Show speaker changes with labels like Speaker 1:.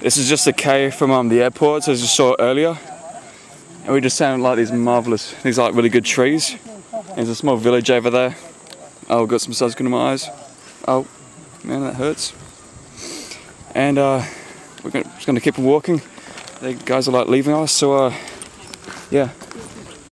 Speaker 1: This is just a K from um, the airport, as you saw earlier. And we just sound like these marvellous, these like really good trees. There's a small village over there. Oh, got some sunscreen in my eyes. Oh, man, that hurts. And uh, we're gonna, just gonna keep walking. The guys are like leaving us, so uh, yeah.